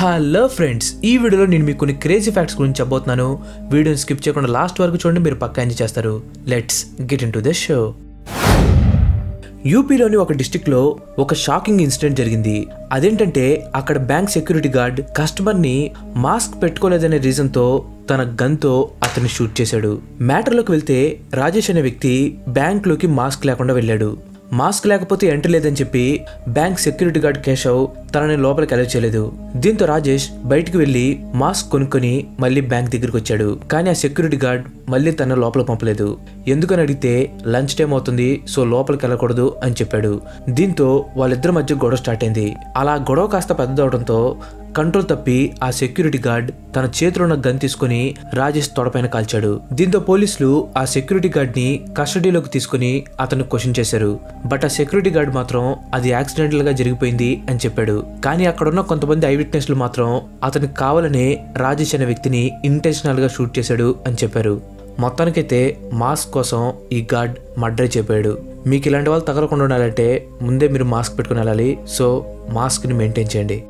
Hello friends ఈ వీడియోలో నేను మీకు కొన్ని క్రేజీ ఫ్యాక్ట్స్ గురించి చెప్పబోతున్నాను. వీడియోని స్కిప్ చేయకుండా లాస్ట్ వరకు చూడండి మీరు పక్కా ఎంజాయ్ చేస్తారు. Let's get into the show యూపీలోని ఒక డిస్టిక్లో ఒక షాకింగ్ ఇన్సిడెంట్ జరిగింది. అదేంటంటే అక్కడ బ్యాంక్ సెక్యూరిటీ గార్డ్ కస్టమర్ని మాస్క్ పెట్టుకోలేదనే రీజన్తో తన గన్తో అతన్ని షూట్ చేశాడు. మ్యాటర్లోకి వెళ్తే రాజేష్ అనే వ్యక్తి బ్యాంక్లోకి మాస్క్ లేకుండా వెళ్ళాడు. మాస్క్ లేకపోతే ఎంట్రీ లేదని చెప్పి బ్యాంక్ సెక్యూరిటీ గార్డ్ కేశవ్ తనని లోపలికి అలౌ చేయలేదు. దీంతో రాజేష్ బయటికి వెళ్ళి మాస్క్ కొనుక్కొని మళ్ళీ బ్యాంక్ దగ్గరికి వచ్చాడు. కానీ ఆ సెక్యూరిటీ గార్డ్ మళ్ళీ తన లోపల పంపలేదు. ఎందుకని అడిగితే లంచ్ టైం అవుతుంది సో లోపలికి వెళ్ళకూడదు అని చెప్పాడు. దీంతో వాళ్ళిద్దరి మధ్య గొడవ స్టార్ట్ అయింది. అలా గొడవ కాస్త పెద్దదవడంతో కంట్రోల్ తప్పి ఆ సెక్యూరిటీ గార్డ్ తన చేతిలో ఉన్న గన్ తీసుకుని రాజేష్ తొడపైన కాల్చాడు. దీంతో పోలీసులు ఆ సెక్యూరిటీ గార్డ్ని కస్టడీలోకి తీసుకుని అతను క్వశ్చన్ చేశారు. బట్ ఆ సెక్యూరిటీ గార్డ్ మాత్రం అది యాక్సిడెంటల్గా జరిగిపోయింది అని చెప్పాడు. కానీ అక్కడున్న కొంతమంది ఐ విట్నెస్లు మాత్రం అతనికి కావాలనే రాజేష్ అనే వ్యక్తిని ఇంటెన్షనల్గా షూట్ చేశాడు అని చెప్పారు. మొత్తానికైతే మాస్క్ కోసం ఈ గార్డ్ మర్డర్ చెప్పాడు మీకు ఇలాంటి వాళ్ళు తగలకుండా ఉండాలంటే ముందే మీరు మాస్క్ పెట్టుకుని వెళ్ళాలి. సో మాస్క్ని మెయింటైన్ చేయండి.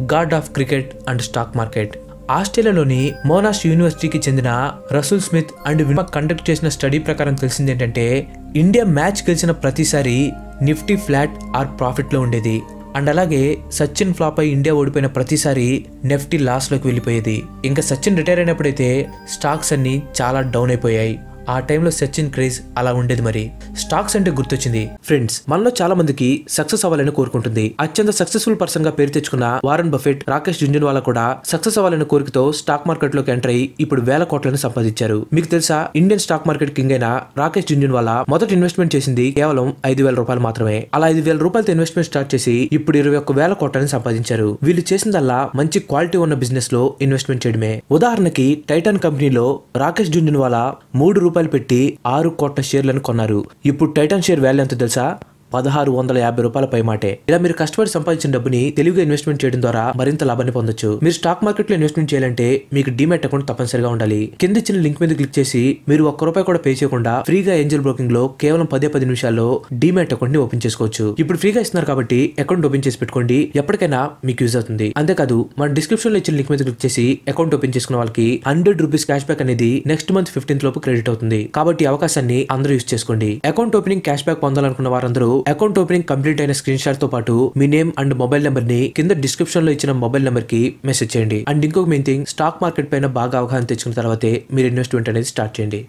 God of cricket and stock market. ఆస్ట్రేలియాలోని మోనాష్ యూనివర్సిటీకి చెందిన రసూల్ స్మిత్ అండ్ విమా కండక్ట్ చేసిన స్టడీ ప్రకారం తెలిసింది ఏంటంటే ఇండియా మ్యాచ్ గెలిచిన ప్రతిసారి నిఫ్టీ ఫ్లాట్ ఆర్ ప్రాఫిట్లో ఉండేది. అండ్ అలాగే సచిన్ ఫ్లాప్ అయి ఇండియా ఓడిపోయిన ప్రతిసారి నెఫ్టీ లాస్లోకి వెళ్ళిపోయేది. ఇంకా సచిన్ రిటైర్ అయినప్పుడైతే స్టాక్స్ అన్నీ చాలా డౌన్ అయిపోయాయి. ఆ టైంలో సచిన్ క్రేజ్ అలా ఉండేది మరి. స్టాక్స్ అంటే గుర్తొచ్చింది. ఫ్రెండ్స్ మనలో చాలా మందికి సక్సెస్ అవ్వాలని కోరుకుంటుంది. అత్యంత సక్సెస్ఫుల్ పర్సన్గా పేరు తెచ్చుకున్న వారన్ బఫెట్ రాకేష్ జుంజున్వాలా కూడా సక్సెస్ అవ్వాలనే కోరికతో స్టాక్ మార్కెట్లోకి ఎంటర్ అయ్యి ఇప్పుడు వేల కోట్లను సంపాదించారు. మీకు తెలుసా ఇండియన్ స్టాక్ మార్కెట్ కింగ్ అయిన రాకేష్ జుంజున్వాలా మొదటి ఇన్వెస్ట్మెంట్ చేసింది కేవలం ఐదు వేల రూపాయలు మాత్రమే. అలా ఐదు వేల రూపాయలతో ఇన్వెస్ట్మెంట్ స్టార్ట్ చేసి ఇప్పుడు ఇరవై ఒక్క వేల కోట్లను సంపాదించారు. వీళ్ళు చేసిందల్లా మంచి క్వాలిటీ ఉన్న బిజినెస్లో ఇన్వెస్ట్మెంట్ చేయడమే. ఉదాహరణకి టైటాన్ కంపెనీలో రాకేష్ జుంజున్వాలా మూడు రూపాయలు పెట్టి ఆరు కోట్ల షేర్లను కొన్నారు. ఇప్పుడు టైటాన్ షేర్ వాల్యూ ఎంత తెలుసా? పదహారు వందల యాభై రూపాయల పై మాటే ఇలా మీరు కష్టపడి సంపాదించిన డబ్బుని తెలివిగా ఇన్వెస్ట్మెంట్ చేయడం ద్వారా మరింత లాభాన్ని పొందొచ్చు. మీరు స్టాక్ మార్కెట్లో ఇన్వెస్ట్మెంట్ చేయాలంటే మీకు డిమెట్ అకౌంట్ తప్పనిసరిగా ఉండాలి. కింద ఇచ్చిన లింక్ మీద క్లిక్ చేసి మీరు ఒక్క రూపాయి కూడా పే చేయకుండా ఫ్రీగా ఏంజల్ బ్రోకింగ్లో కేవలం పదే పది నిమిషాల్లో డిమెట్ అకౌంట్ని ఓపెన్ చేసుకోవచ్చు. ఇప్పుడు ఫ్రీగా ఇస్తున్నారు కాబట్టి అకౌంట్ ఓపెన్ చేసి పెట్టుకోండి. ఎప్పటికైనా మీకు యూజ్ అవుతుంది. అంతేకాదు మన డిస్క్రిప్షన్లో ఇచ్చిన లింక్ మీద క్లిక్ చేసి అకౌంట్ ఓపెన్ చేసుకున్న వాళ్ళకి హండ్రెడ్ రూపీస్ క్యాష్ బ్యాక్ అనేది నెక్స్ట్ మంత్ ఫిఫ్టీన్త్ లోపు క్రెడిట్ అవుతుంది. కాబట్టి అవకాశాన్ని అందరూ యూజ్ చేసుకోండి. అకౌంట్ ఓపెనింగ్ క్యాష్ బ్యాక్ పొందాలనుకున్న వారందరూ అకౌంట్ ఓపెనింగ్ కంప్లీట్ అయిన స్క్రీన్ షాట్తో పాటు మీ నేమ్ అండ్ మొబైల్ నెంబర్ని కింద డిస్క్రిప్షన్లో ఇచ్చిన మొబైల్ నెంబర్కి మెసేజ్ చేయండి. అండ్ ఇంకొక మెయిన్ థింగ్ స్టాక్ మార్కెట్ పైన బాగా అవగాహన తెచ్చుకున్న తర్వాతే మీరు ఇన్వెస్ట్మెంట్ అనేది స్టార్ట్ చేయండి.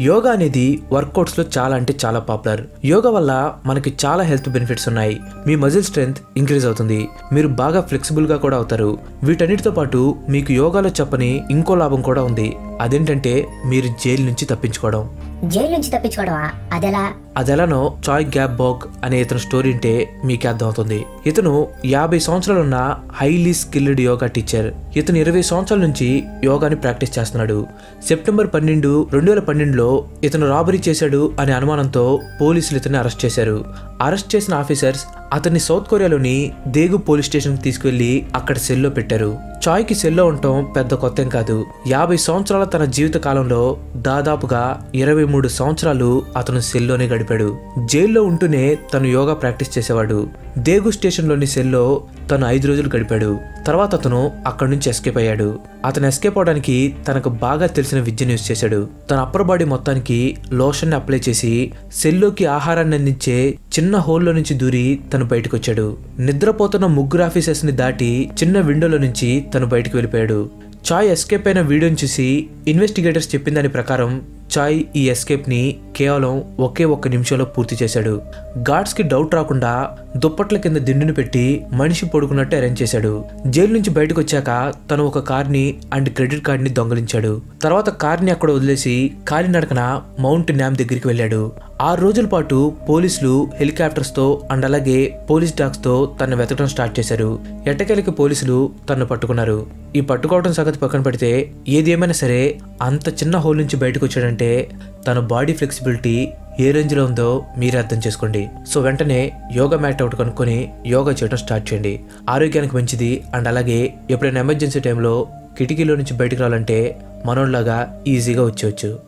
యోగా అనేది వర్కౌట్స్లో చాలా అంటే చాలా పాపులర్. యోగా వల్ల మనకి చాలా హెల్త్ బెనిఫిట్స్ ఉన్నాయి. మీ మజిల్ స్ట్రెంగ్త్ ఇంక్రీజ్ అవుతుంది. మీరు బాగా ఫ్లెక్సిబుల్గా కూడా అవుతారు. వీటన్నిటితో పాటు మీకు యోగాలో చెప్పని ఇంకో లాభం కూడా ఉంది. అదేంటంటే మీరు జైలు నుంచి తప్పించుకోవడం. జైలు నుంచి తప్పించుకోవడమా? అదెలా? అదెలానో చాయ్ గ్యాప్ బాక్ అనే ఇతను స్టోరీ ఉంటే మీకు అర్థమవుతుంది. ఇతను యాభై సంవత్సరాలున్న హైలీ స్కిల్డ్ యోగా టీచర్. ఇతను ఇరవై సంవత్సరాల నుంచి యోగాని ప్రాక్టీస్ చేస్తున్నాడు. సెప్టెంబర్ పన్నెండు రెండు వేల పన్నెండులో ఇతను రాబరీ చేశాడు అనే అనుమానంతో పోలీసులు ఇతన్ని అరెస్ట్ చేశారు. అరెస్ట్ చేసిన ఆఫీసర్స్ అతన్ని సౌత్ కొరియాలోని దేగు పోలీస్ స్టేషన్కి తీసుకెళ్ళి అక్కడ సెల్లో పెట్టారు. చాయ్కి సెల్లో ఉండటం పెద్ద కొత్త కాదు. యాభై సంవత్సరాల తన జీవిత కాలంలో దాదాపుగా ఇరవై మూడు సంవత్సరాలు అతను సెల్లోనే గడిపాడు. జైల్లో ఉంటూనే తను యోగా ప్రాక్టీస్ చేసేవాడు. దేగు స్టేషన్లోని సెల్లో తను ఐదు రోజులు గడిపాడు. తర్వాత అతను అక్కడి నుంచి ఎస్కేప్ అయ్యాడు. అతను ఎస్కేప్ అవడానికి తనకు బాగా తెలిసిన విద్యను యూజ్ చేశాడు. తన అప్పర్ బాడీ మొత్తానికి లోషన్ అప్లై చేసి సెల్లోకి ఆహారాన్ని అందించే చిన్న హోల్లో నుంచి దూరి తను బయటకు వచ్చాడు నిద్రపోతున్న ముగ్గురు ఆఫీసర్స్ని దాటి చిన్న విండోలో నుంచి తను బయటకు వెళ్ళిపోయాడు. చాయ్ ఎస్కేప్ అయిన వీడియోని చూసి ఇన్వెస్టిగేటర్స్ చెప్పిన దాని ప్రకారం చాయ్ ఈ ఎస్కేప్ని కేవలం ఒకే ఒక్క నిమిషంలో పూర్తి చేశాడు. గార్డ్స్కి డౌట్ రాకుండా దుప్పట్ల కింద దిండుని పెట్టి మనిషి పడుకున్నట్టు అరేంజ్ చేశాడు. జైలు నుంచి బయటకు వచ్చాక తను ఒక కార్ని అండ్ క్రెడిట్ కార్డ్ని దొంగలించాడు. తర్వాత కార్ని అక్కడ వదిలేసి కాలినడకన మౌంట్ న్యామ్ దగ్గరికి వెళ్ళాడు. ఆరు రోజుల పాటు పోలీసులు హెలికాప్టర్స్తో అండ్ అలాగే పోలీస్ డాగ్స్తో తనను తను వెతకడం స్టార్ట్ చేశారు. ఎట్టకేలకి పోలీసులు తను పట్టుకున్నారు. ఈ పట్టుకోవడం సంగతి పక్కన పెడితే ఏది ఏమైనా సరే అంత చిన్న హోల్ నుంచి బయటకు వచ్చాడంటే తన బాడీ ఫ్లెక్సిబిలిటీ ఏ రేంజ్లో ఉందో మీరే అర్థం చేసుకోండి. సో వెంటనే యోగా మ్యాట్ అవుట్ కనుక్కొని యోగా చేయడం స్టార్ట్ చేయండి. ఆరోగ్యానికి మంచిది అండ్ అలాగే ఎప్పుడైనా ఎమర్జెన్సీ టైంలో కిటికీలో నుంచి బయటకు రావాలంటే మనోళ్ళలాగా ఈజీగా వచ్చేవచ్చు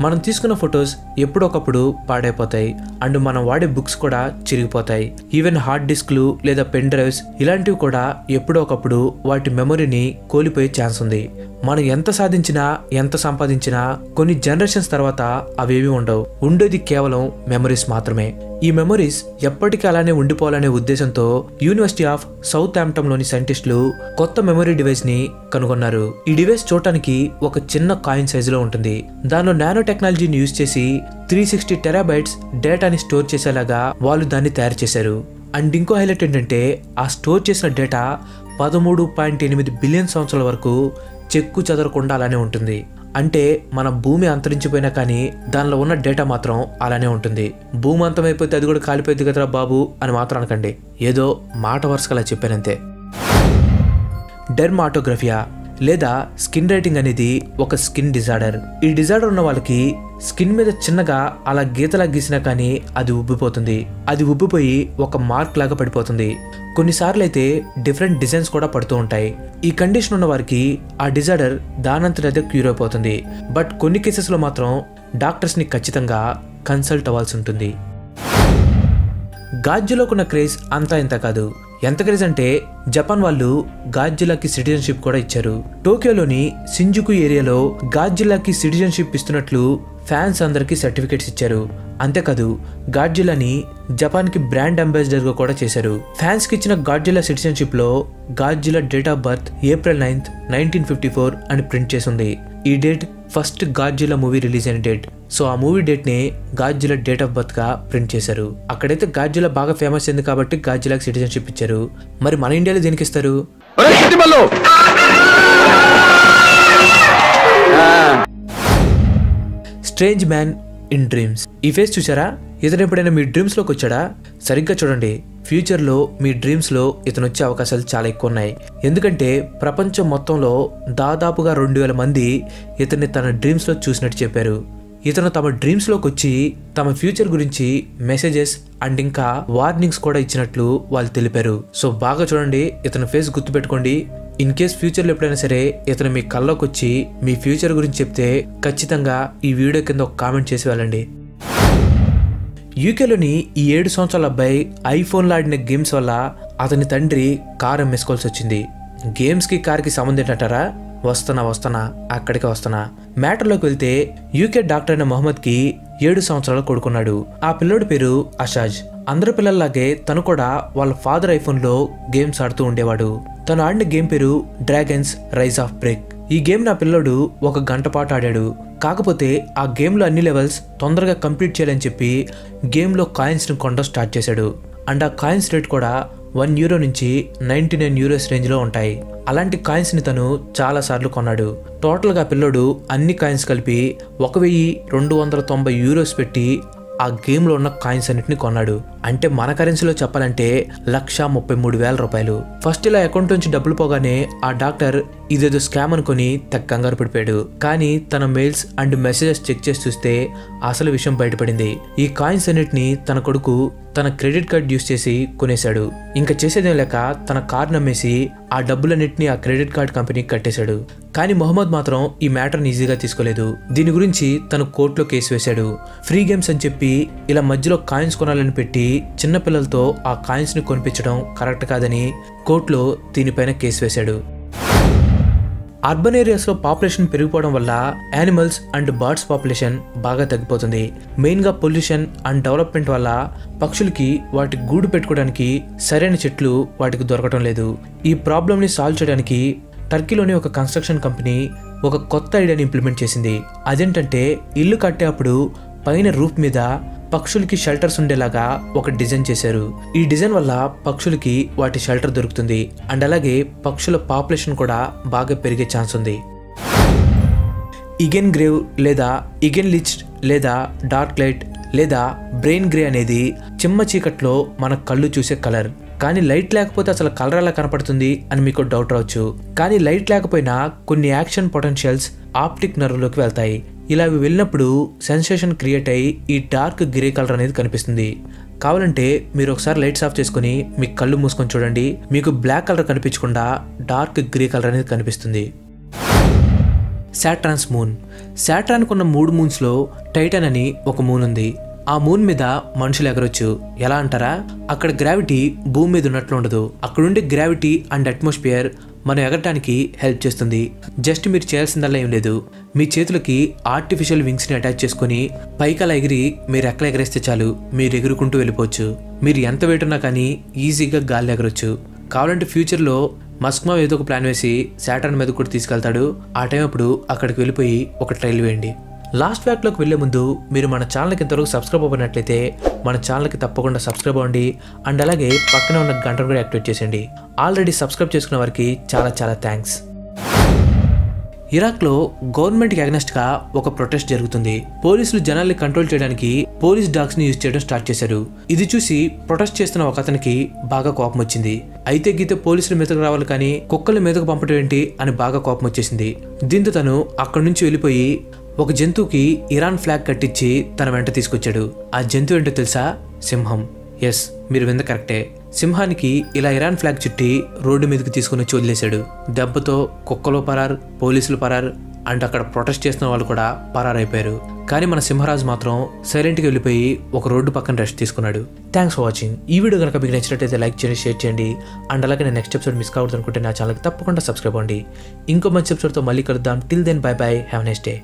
మనం తీసుకున్న ఫొటోస్ ఎప్పుడొకప్పుడు పాడైపోతాయి అండ్ మనం వాడే బుక్స్ కూడా చిరిగిపోతాయి. ఈవెన్ హార్డ్ డిస్క్లు లేదా పెన్ డ్రైవ్స్ ఇలాంటివి కూడా ఎప్పుడో ఒకప్పుడు వాటి మెమొరీని కోల్పోయే ఛాన్స్ ఉంది. మనం ఎంత సాధించినా ఎంత సంపాదించినా కొన్ని జనరేషన్స్ తర్వాత అవేవి ఉండవు. ఉండేది కేవలం మెమరీస్ మాత్రమే. ఈ మెమరీస్ ఎప్పటికీ అలానే ఉండిపోవాలనే ఉద్దేశంతో యూనివర్సిటీ ఆఫ్ సౌత్లోని సైంటిస్టులు కొత్త మెమరీ డివైస్ని కనుగొన్నారు. ఈ డివైస్ చూడటానికి ఒక చిన్న కాయిన్ సైజులో ఉంటుంది. దానిలో నానో టెక్నాలజీని యూజ్ చేసి త్రీ సిక్స్టీ టెరాబైట్స్ డేటాని స్టోర్ చేసేలాగా వాళ్ళు దాన్ని తయారు చేశారు. అండ్ ఇంకో హైలైట్ ఏంటంటే ఆ స్టోర్ చేసిన డేటా పదమూడు పాయింట్ ఎనిమిది బిలియన్ సంవత్సరాల వరకు చెక్కు చెదరకుండా అలానే ఉంటుంది. అంటే మన భూమి అంతరించిపోయినా కానీ దానిలో ఉన్న డేటా మాత్రం అలానే ఉంటుంది. భూమి అంతమైపోతే అది కూడా కాలిపోయింది కదరా బాబు అని మాత్రం అనకండి. ఏదో మాట వరుసగా చెప్పానంతే. డెర్మాటోగ్రఫియా లేదా స్కిన్ రైటింగ్ అనేది ఒక స్కిన్ డిజార్డర్. ఈ డిజార్డర్ ఉన్న వాళ్ళకి స్కిన్ మీద చిన్నగా అలా గీతలా గీసినా కానీ అది ఉబ్బిపోతుంది. అది ఉబ్బిపోయి ఒక మార్క్ లాగా పడిపోతుంది. కొన్నిసార్లు అయితే డిఫరెంట్ డిజైన్స్ కూడా పడుతూ ఉంటాయి. ఈ కండిషన్ ఉన్న వారికి ఆ డిజార్డర్ దానంతటదే క్యూర్ అయిపోతుంది. బట్ కొన్ని కేసెస్లో మాత్రం డాక్టర్స్ని ఖచ్చితంగా కన్సల్ట్ అవ్వాల్సి ఉంటుంది. గాజ్జులోకున్న క్రేజ్ అంతా ఇంత కాదు. ఎంత క్రేజ్ అంటే జపాన్ వాళ్ళు గాజిలాకి సిటిజన్షిప్ కూడా ఇచ్చారు. టోక్యోలోని సింజుకు ఏరియాలో గాడ్జిలాకి సిటిజన్షిప్ ఇస్తున్నట్లు ఫ్యాన్స్ అందరికీ సర్టిఫికేట్స్ ఇచ్చారు. అంతేకాదు గాడ్జిలాని జపాన్కి బ్రాండ్ అంబాసిడర్గా కూడా చేశారు. ఫ్యాన్స్కి ఇచ్చిన Godzilla సిటిజన్షిప్లో Godzilla date of birth April ninth nineteen fifty four అని ప్రింట్ చేసింది ఈ date first Godzilla movie release అయిన డేట్. సో ఆ మూవీ డేట్ని గాడ్జిలా డేట్ ఆఫ్ బర్త్గా ప్రింట్ చేశారు. అక్కడైతే గాడ్జిలా బాగా ఫేమస్ అయింది కాబట్టి గాడ్జిలాకి సిటిజన్షిప్ ఇచ్చారు. మరి మన ఇండియాలో దేనికి ఇస్తారు? Strange man in dreams. ఈ ఫేస్ చూసారా ఇతను ఎప్పుడైనా మీ డ్రీమ్స్లోకి వచ్చాడా? సరిగ్గా చూడండి. ఫ్యూచర్లో మీ డ్రీమ్స్లో ఇతను వచ్చే అవకాశాలు చాలా ఎక్కువ ఉన్నాయి ఎందుకంటే ప్రపంచం మొత్తంలో దాదాపుగా రెండు వేల మంది ఇతన్ని తన డ్రీమ్స్లో చూసినట్టు చెప్పారు. ఇతను తమ డ్రీమ్స్లోకి వచ్చి తమ ఫ్యూచర్ గురించి మెసేజెస్ అండ్ ఇంకా వార్నింగ్స్ కూడా ఇచ్చినట్లు వాళ్ళు తెలిపారు. సో బాగా చూడండి ఇతని ఫేస్ గుర్తుపెట్టుకోండి. ఇన్ కేస్ ఫ్యూచర్లో ఎప్పుడైనా సరే ఇతను మీ కల్లోకి వచ్చి మీ ఫ్యూచర్ గురించి చెప్తే ఖచ్చితంగా ఈ వీడియో కింద ఒక కామెంట్ చేసి వెళ్ళండి. యూకేలోని ఈ ఏడు సంవత్సరాల అబ్బాయి ఐఫోన్లో ఆడిన గేమ్స్ వల్ల అతని తండ్రి కారు అమ్మేసుకోవాల్సి వచ్చింది. గేమ్స్కి కార్కి సంబంధం ఏంటంటారా? వస్తున్నా వస్తున్నా అక్కడికి వస్తున్నా. మ్యాటర్లోకి వెళ్తే యూకే డాక్టర్ అయిన మొహమ్మద్కి ఏడు సంవత్సరాలు కొడుకున్నాడు. ఆ పిల్లోడి పేరు అషాజ్. అందరి పిల్లల్లాగే తను కూడా వాళ్ళ ఫాదర్ ఐఫోన్లో గేమ్స్ ఆడుతూ ఉండేవాడు. తను ఆడిన గేమ్ పేరు డ్రాగన్స్ రైజ్ ఆఫ్ బ్రేక్. ఈ గేమ్ నా పిల్లోడు ఒక గంట పాటు ఆడాడు. కాకపోతే ఆ గేమ్లో అన్ని లెవెల్స్ తొందరగా కంప్లీట్ చేయాలని చెప్పి గేమ్లో కాయిన్స్ని కొనడం స్టార్ట్ చేశాడు. అండ్ ఆ కాయిన్స్ రేట్ కూడా వన్ యూరో నుంచి నైంటీ నైన్ యూరోస్ రేంజ్లో ఉంటాయి. అలాంటి కాయిన్స్ని తను చాలా సార్లు కొన్నాడు. టోటల్గా పిల్లోడు అన్ని కాయిన్స్ కలిపి ఒక వెయ్యి రెండు వందల తొంభై యూరోస్ పెట్టి ఆ గేమ్లో ఉన్న కాయిన్స్ అన్నిటిని కొన్నాడు. అంటే మన కరెన్సీలో చెప్పాలంటే లక్ష ముప్పై మూడు వేల రూపాయలు. ఫస్ట్ ఇలా అకౌంట్ నుంచి డబ్బులు పోగానే ఆ డాక్టర్ ఇదేదో స్కామ్ అనుకొని తెగ కంగారు పడిపోయాడు. కానీ తన మెయిల్స్ అండ్ మెసేజెస్ చెక్ చేసి చూస్తే అసలు విషయం బయటపడింది. ఈ కాయిన్స్ అన్నిటిని తన కొడుకు తన క్రెడిట్ కార్డ్ యూస్ చేసి కొనేశాడు. ఇంకా చేసేదేం లేక తన కార్ నమ్మేసి ఆ డబ్బులన్నింటినీ ఆ క్రెడిట్ కార్డ్ కంపెనీకి కట్టేశాడు. కానీ మొహమ్మద్ మాత్రం ఈ మ్యాటర్ని ఈజీగా తీసుకోలేదు. దీని గురించి తను కోర్టులో కేసు వేశాడు. ఫ్రీ గేమ్స్ అని చెప్పి ఇలా మధ్యలో కాయిన్స్ కొనాలని పెట్టి చిన్నపిల్లలతో ఆ కాయిన్స్ని కొనిపించడం కరెక్ట్ కాదని కోర్టులో దీనిపైన కేసు వేశాడు. అర్బన్ ఏరియాస్లో పాపులేషన్ పెరిగిపోవడం వల్ల యానిమల్స్ అండ్ బర్డ్స్ పాపులేషన్ బాగా తగ్గిపోతుంది. మెయిన్గా పొల్యూషన్ అండ్ డెవలప్మెంట్ వల్ల పక్షులకి వాటి గూడు పెట్టుకోవడానికి సరైన చెట్లు వాటికి దొరకడం లేదు. ఈ ప్రాబ్లమ్ని సాల్వ్ చేయడానికి టర్కీలోని ఒక కన్స్ట్రక్షన్ కంపెనీ ఒక కొత్త ఐడియాని ఇంప్లిమెంట్ చేసింది. అదేంటంటే ఇల్లు కట్టేటప్పుడు పైన రూఫ్ మీద పక్షులకి షెల్టర్స్ ఉండేలాగా ఒక డిజైన్ చేశారు. ఈ డిజైన్ వల్ల పక్షులకి వాటి షెల్టర్ దొరుకుతుంది. అండ్ అలాగే పక్షుల పాపులేషన్ కూడా బాగా పెరిగే ఛాన్స్ ఉంది. ఇగెన్ గ్రేవ్ లేదా ఇగెన్ లిచ్ లేదా డార్క్ లైట్ లేదా బ్రెయిన్ గ్రే అనేది చిమ్మ చీకట్లో మన కళ్ళు చూసే కలర్ కానీ లైట్ లేకపోతే అసలు కలర్ ఎలా కనపడుతుంది అని మీకు డౌట్ రావచ్చు. కానీ లైట్ లేకపోయినా కొన్ని యాక్షన్ పొటెన్షియల్స్ ఆప్టిక్ నర్వ్లోకి వెళ్తాయి. ఇలా అవి వెళ్ళినప్పుడు సెన్సేషన్ క్రియేట్ అయ్యి ఈ డార్క్ గ్రే కలర్ అనేది కనిపిస్తుంది. కావాలంటే మీరు ఒకసారి లైట్స్ ఆఫ్ చేసుకుని మీ కళ్ళు మూసుకొని చూడండి. మీకు బ్లాక్ కలర్ కనిపించకుండా డార్క్ గ్రే కలర్ అనేది కనిపిస్తుంది. శాట్రాన్స్ మూన్ శాట్రాన్కు ఉన్న మూడు మూన్స్లో టైటన్ అని ఒక మూన్ ఉంది. ఆ మూన్ మీద మనుషులు ఎగరొచ్చు. ఎలా అంటారా? అక్కడ గ్రావిటీ భూమి మీద ఉన్నట్లు ఉండదు. అక్కడుండే గ్రావిటీ అండ్ అట్మాస్ఫియర్ మనం ఎగరటానికి హెల్ప్ చేస్తుంది. జస్ట్ మీరు చేయాల్సిందల్లా ఏం లేదు. మీ చేతులకి ఆర్టిఫిషియల్ వింగ్స్ని అటాచ్ చేసుకొని పైకలా ఎగిరి మీరు ఎక్కడ ఎగరేస్తే చాలు మీరు ఎగురుకుంటూ వెళ్ళిపోవచ్చు. మీరు ఎంత వెయిట్ ఉన్నా కానీ ఈజీగా గాలి ఎగరొచ్చు. కావాలంటే ఫ్యూచర్లో మస్క్మా ఏదో ఒక ప్లాన్ వేసి శాటర్న్ మీద కూడా తీసుకెళ్తాడు. ఆ టైం అప్పుడు అక్కడికి వెళ్ళిపోయి ఒక ట్రైల్ వేయండి. లాస్ట్ వ్యాక్లోకి వెళ్ళే ముందు మీరు మన ఛానల్కి ఇంతవరకు సబ్స్క్రైబ్ అవ్వనట్లయితే మన ఛానల్కి తప్పకుండా సబ్స్క్రైబ్ అవ్వండి. అండ్ అలాగే పక్కనే ఉన్న గంటను కూడా యాక్టివేట్ చేసేయండి. ఆల్రెడీ సబ్స్క్రైబ్ చేసుకున్న వారికి చాలా చాలా థ్యాంక్స్ ఇరాక్లో గవర్నమెంట్కి అగనెస్ట్గా ఒక ప్రొటెస్ట్ జరుగుతుంది. పోలీసులు జనాల్ని కంట్రోల్ చేయడానికి పోలీస్ డాగ్స్ని యూజ్ చేయడం స్టార్ట్ చేశారు. ఇది చూసి ప్రొటెస్ట్ చేస్తున్న ఒక అతనికి బాగా కోపం వచ్చింది. అయితే గీతే పోలీసుల మీదకు రావాలి కానీ కుక్కల మీదకు పంపడం ఏంటి అని బాగా కోపం వచ్చేసింది. దీంతో తను అక్కడి నుంచి వెళ్ళిపోయి ఒక జంతువుకి ఇరాన్ ఫ్లాగ్ కట్టించి తన వెంట తీసుకొచ్చాడు. ఆ జంతువు ఏంటో తెలుసా? సింహం. ఎస్ మీరు వింద కరెక్టే. సింహానికి ఇలా ఇరాన్ ఫ్లాగ్ చుట్టి రోడ్డు మీదకి తీసుకుని వచ్చి వదిలేశాడు. దెబ్బతో కుక్కలో పరార్ పోలీసులు పరార్ అండ్ అక్కడ ప్రొటెస్ట్ చేస్తున్న వాళ్ళు కూడా పరారైపోయారు. కానీ మన సింహరాజు మాత్రం సైలెంట్గా వెళ్ళిపోయి ఒక రోడ్డు పక్కన రెస్ట్ తీసుకున్నాడు. థ్యాంక్స్ ఫర్ వాచింగ్ ఈ వీడియో కనుక మీకు నచ్చినట్టయితే లైక్ చేయండి షేర్ చేయండి అండ్ అలాగే నేను నెక్స్ట్ ఎపిసోడ్ మిస్ కావద్దు అనుకుంటే నా ఛానల్కి తప్పకుండా సబ్స్క్రైబ్ అవ్వండి. ఇంకో మంచి ఎపిసోడ్తో మళ్ళీ కలుద్దాం. Till then bye bye have next day